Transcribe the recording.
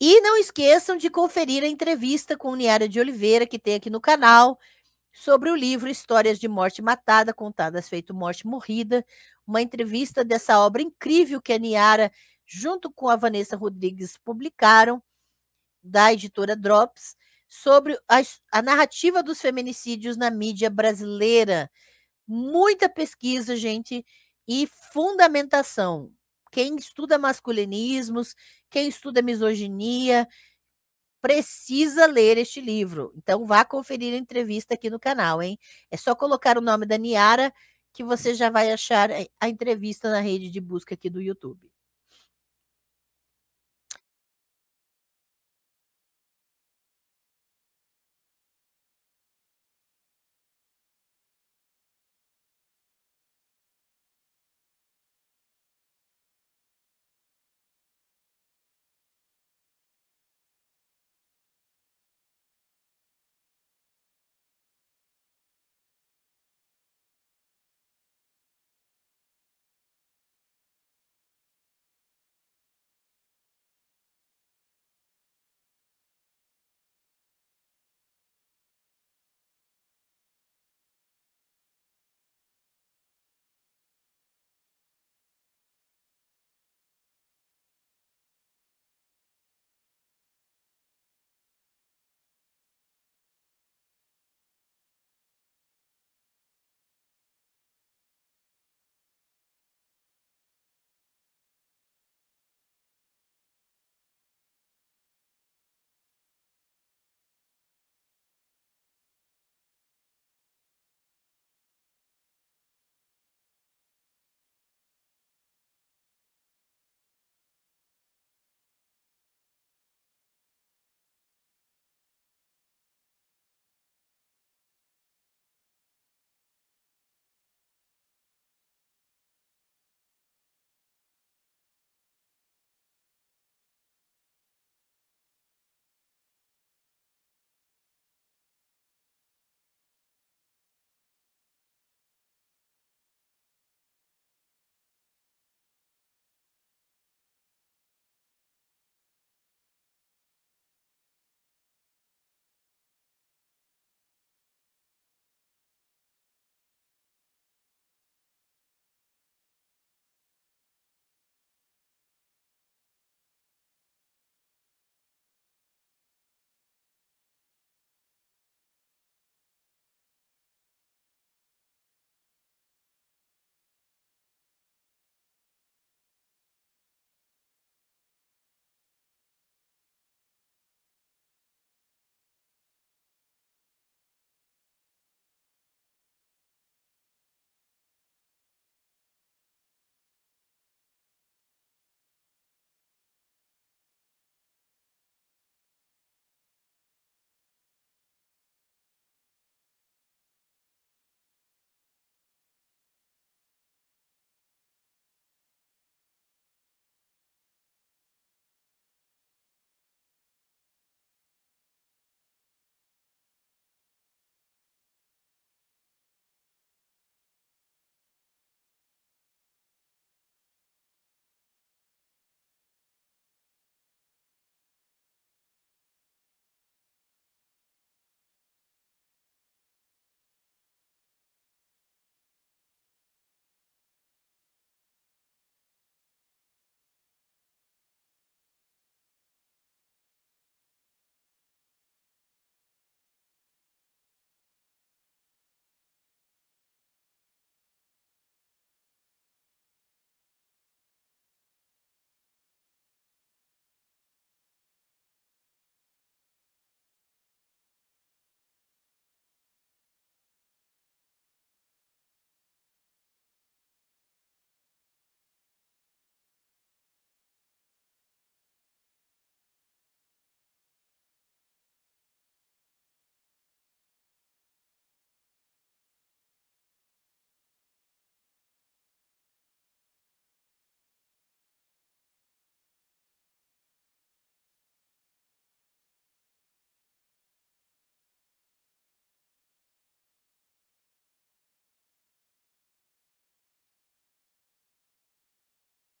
E não esqueçam de conferir a entrevista com Niara de Oliveira, que tem aqui no canal, sobre o livro Histórias de Morte Matada, Contadas Feito Morte Morrida, uma entrevista dessa obra incrível que a Niara, junto com a Vanessa Rodrigues, publicaram, da editora Drops, sobre a, a narrativa dos feminicídios na mídia brasileira. Muita pesquisa, gente, e fundamentação. Quem estuda masculinismos, quem estuda misoginia, precisa ler este livro. Então vá conferir a entrevista aqui no canal, hein? É só colocar o nome da Niara que você já vai achar a entrevista na rede de busca aqui do YouTube.